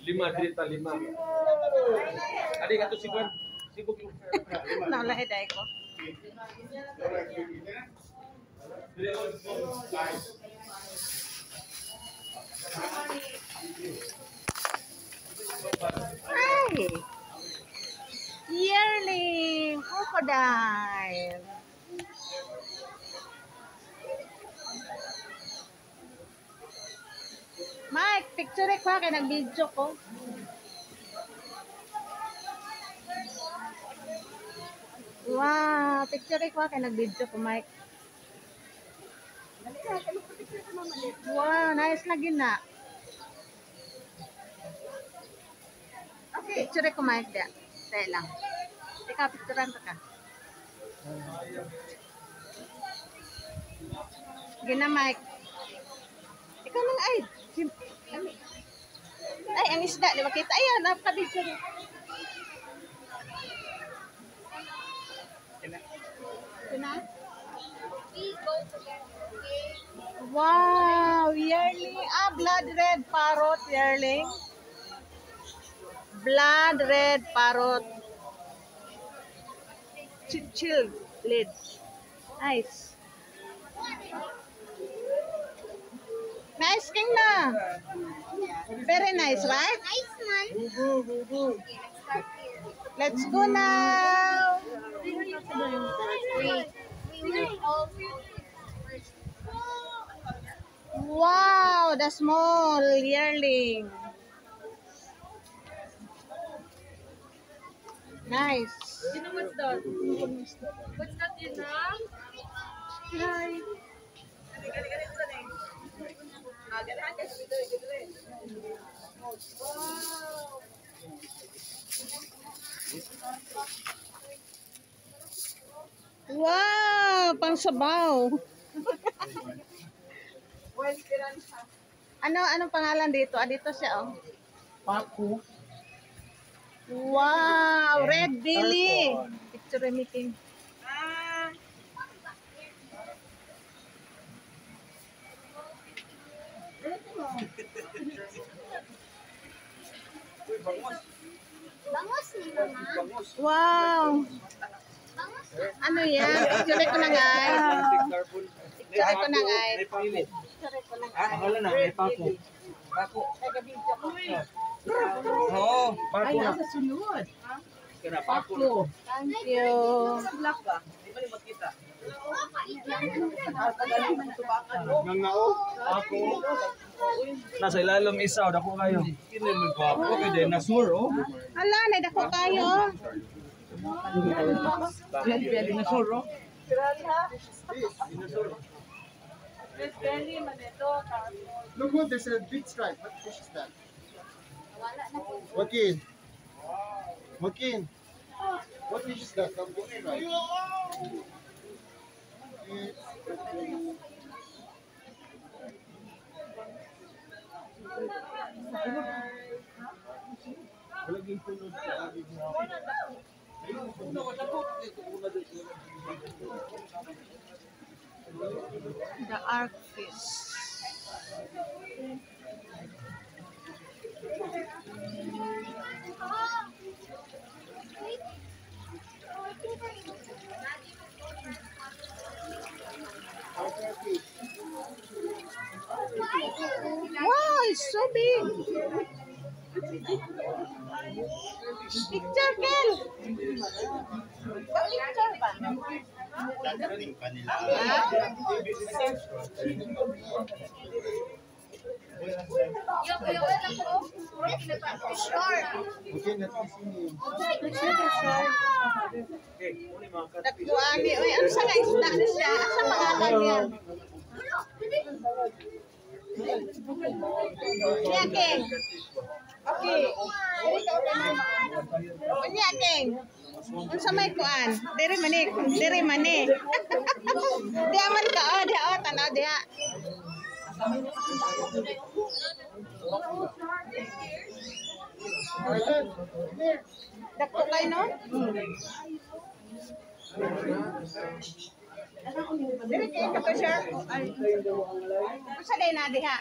Lima, dirita, lima. Adi ka to si Gwen. Sibuk yung. Naulahi dahil ko. Ay! Yearling crocodile. Mike, picture ko ha, kaya nag-video ko. Wow, picture ko ha, kaya nag-video ko, Mike. Wow, nice lagi na. Picture ko, Mike, dia. Dahil lang. Ikaw, picturean ka. Gina, Mike. Ikaw nang ay. Ay, ang isda, di ba kita? Ayan, napaka-picture. Ina? Wow, yearling. Ah, blood red parrot, yearling. Blood red parrot. Chill, chill lid. Nice. Nice king na. Very nice, right? Nice man. Let's go now. We, we will all first. Wow, the small yearling. Nice. You know what's that? What's that, know? Hi. Wow, pang sabaw. ano anong pangalan dito? Ah, dito siya oh. Paku. Wow, red belly. Picture me king. Bangos ni mama. Wow. Bangos. Ano yan? Picture ko na guys. Picture ko na guys. Picture ko na guys. Wala na, may paku. Paku. Taga-video ko. Oo, paku na. Kena paku. Thank you. Paku. Nasa ilalim isa, dako kayo. Kini mo paku kay dinosaur oh. Hala, naidako kayo. Dinosaur oh. Look, look, there's a big stripe. What fish is that? Joaquin. Joaquin. What fish is that? Walaging tulog sa fish. Wow, it's so big. Picture, Kel. Picture ba? Yung, yung, alam ko, Short. Joaquin, at least yun. Nagkuani. Uy, ano sa isda na siya? Asa pangalan niya? Niya, King. Okay. Unya, King. Unsa may kuan? Diri mani, diri mani. Diha man ka, oh, diha oh, tanaw diha. Dako kay no? Diri kay ka pa sir. Unsa day na diha?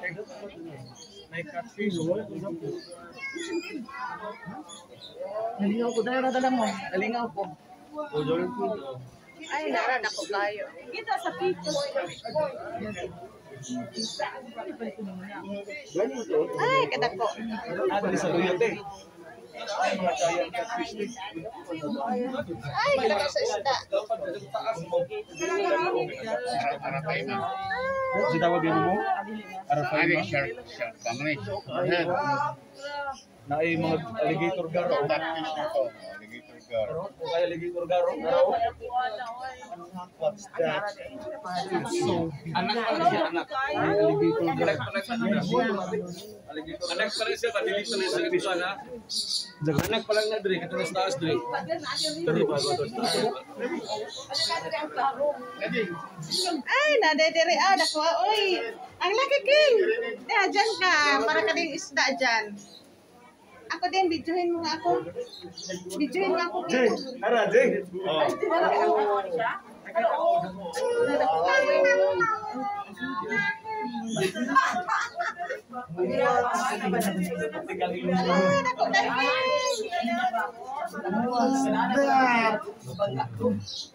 May catfish. Nalingaw ko dahil nadala mo. Nalingaw ko. O, Jordan po. Ay, naran ako kayo. Kita sa pito. Ay, kadako. Ah, sa Luyate. Ay, mga giant catfish din. Ay, kadako sa isda. Si tawag yun mo? Arafay Ari, ba? shark, shark. Pangay. Na ay mga alligator garo. Catfish na to. Alligator. Garo? Kaya alligator garo? Garo? What's that? Anak pala siya, anak. Ay, alligator Anak pala siya, anak. Anak pala siya, kadili pala siya isa na. Anak pala na dre, katulad sa taas dre. Dali ba, ba, Ay, nadedere ah, dako. Uy, ang laki king. Kaya dyan ka, para ka ding isda dyan. Ako din, videohin mo nga ako. Videohin nga ako. Jay! Ara, Jay! Oh.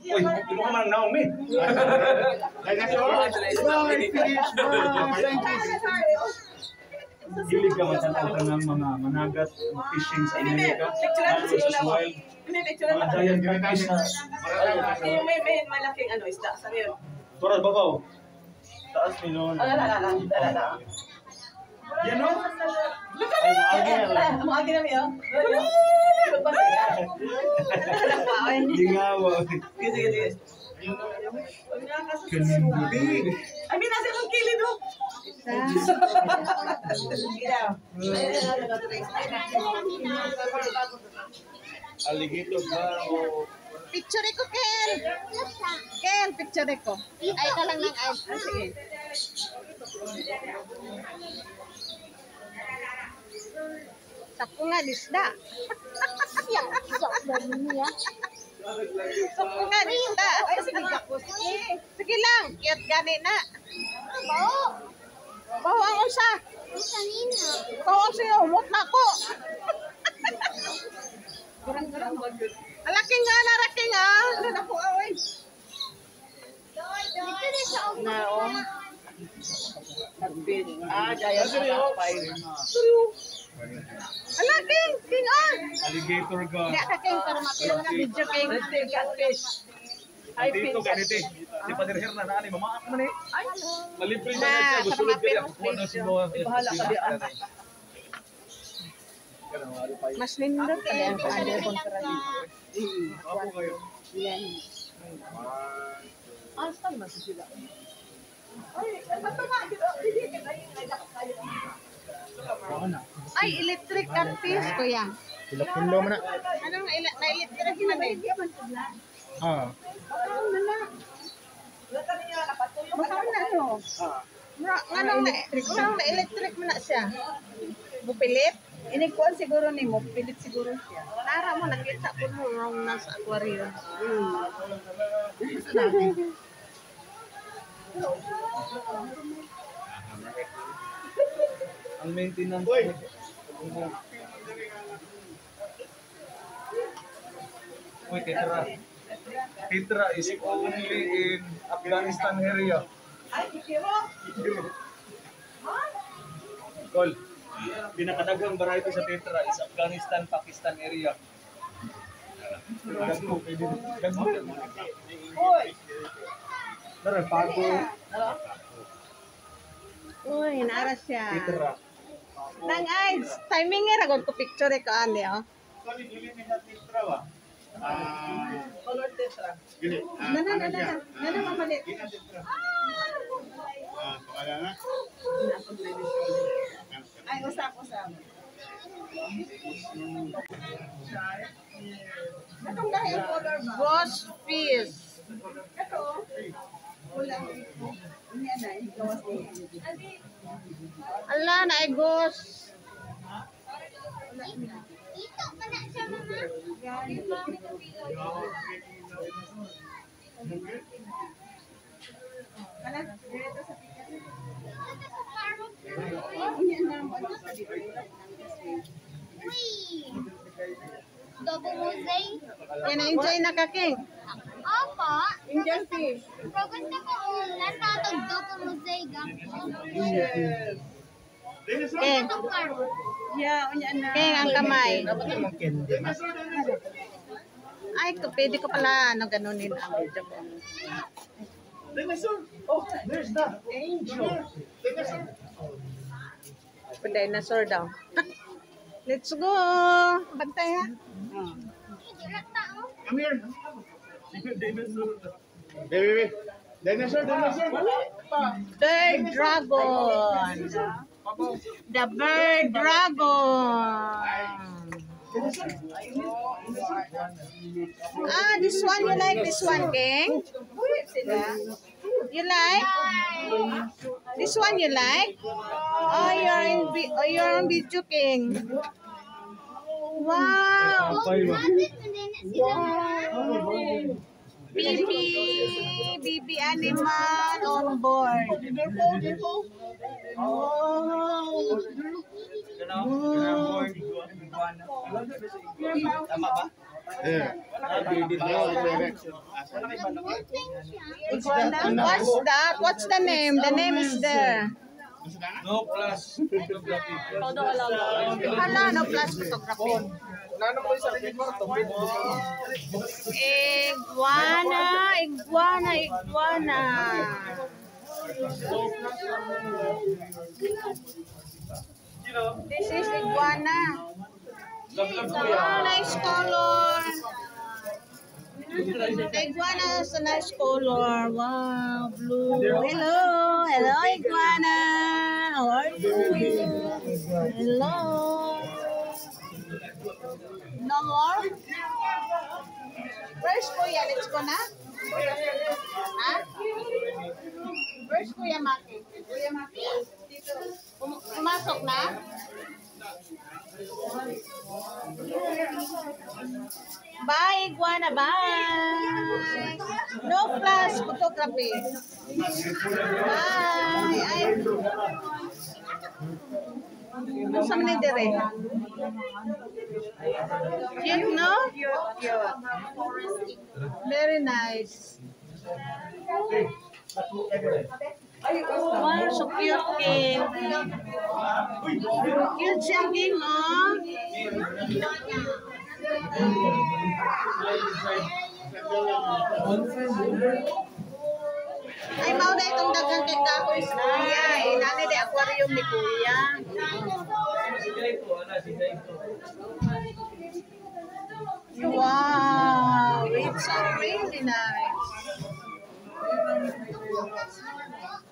Uy, mo ka man Naomi. Hilig ka matanaw ka ng mga managat, fishing sa Amerika. Sa wild. Mga giant catfish na. May, may malaking ano, isda. Sabi yun. Toras babaw. Taas ni noon. Ala, ala, ala, ala. Yan no? Maagi na lang. Ang mga ginami, oh. Lingawa. Sige, sige, sige. Kanindi. Ay, may nasa yung kilid, oh. Alligator ba o Picture ko, Ken. Ken, picture ko. Ay, ka lang ng ay. Ah, sige. Sapo nga, lisda. Sapo nga, lisda. Ay, sige, ako. Sige, sige lang. Kiyat gani na. Bawa ang usa. Ang siya. Umot na ko. Alaking nga, naraking ah. Ano na po, away. Na, oh. Ah, giant alapay. Alaking, king ah. alligator ka? Hindi ka king para mapilo na video king. Dito ganito eh. Di pa dirher na nani mamaak man eh. Malibre Na, na siya, gusto kaya. mapilo Kuha na si. Noah. Bahala ka diyan. Mas nindot kaya ang paano kung Ako kayo. Ay, electric catfish, kuya. Pulo mo na. Anong na, na electric na eh? Ah. Baka na ano? Nga- Anong na, anong na electric mo na siya? Bupilit? Inikuan siguro ni mo, pilit siguro siya. Tara mo, nakita ko mo wrong na sa aquarium. Ang maintenance. Uy, Tetra. Tetra is only in Afghanistan area. Col, pinakadagang variety sa Tetra is Afghanistan, Pakistan area. Dagko, pwede. Dagko. Tara, pago. Uy, nara siya. Tetra. Nang ay, timing nga ragod ko picture ko ani oh. Color tetra. Nana nana nana. Nana mamalit. Ay, usap-usap. Katong dahil color ba? Ghost fish. Kato. Wala. Hindi na, din. Ala, na ay ghost. Ito pa na siya, mama. Double mosaic. Yan, na-enjoy na ka, King. Opo. Indian fish. Pero gusto ko natatog double mosaic. Itong carrot. Yeah, unya na. King, ang kamay. Ay, ko, pwede ko pala, ano, ganunin ang video ko. Oh, there's the angel. Pwede, dinosaur daw. Let's go! Bantay ha. Tao. Come here. Baby, baby. Dinosaur, dinosaur. Bird dragon. The bird dragon. Ah, this one you like this one, King? You like? This one you like? Oh, you're in oh, you're on video, King. Wow. Bakit Baby, baby animal on board. Oh. Yeah. What's that? What's the name? The name is there. No plus photography. Hala, no plus photography. Iguana, iguana, iguana. This is iguana. Ah, nice color. The iguana is a nice color. Wow, blue. Hello, hello, iguana. How are you? Hello. No more? Where's Kuya? Let's go na? Ha? Where's Kuya Maki? Kuya Maki? Pumasok na? Bye, iguana. Bye. No flash photography. Bye. Ay. Ano sa mga dire? Cute, no? Very nice. Wow, so cute, King. Cute siya, King, oh. Ay, mao na itong dagang kay kahoy sa Kuya. Eh, nani di aquarium ni Kuya. Wow, it's so really nice.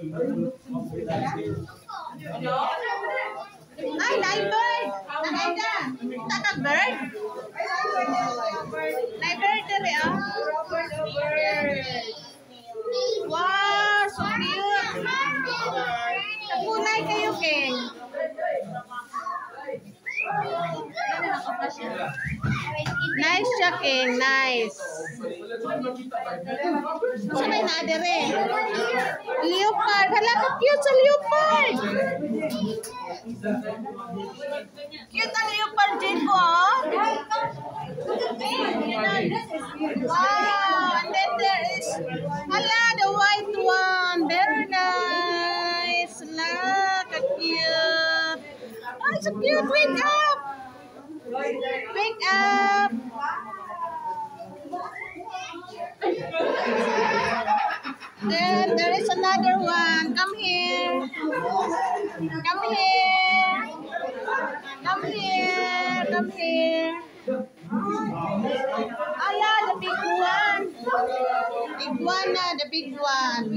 Ay, night bird! Nakita! Takag bird? Night bird dere, ah. Wow, so cute! Kulay kayo, King. Nice siya, King. Nice. Sa may nadere. Leopard. Hala, ka cute sa leopard. Cute ang leopard ko, oh. Wow. And cute. Wake up. Wake up. Then there is another one. Come here. Come here. Come here. Come here. Ah, yeah, the big one. Iguana, the big one.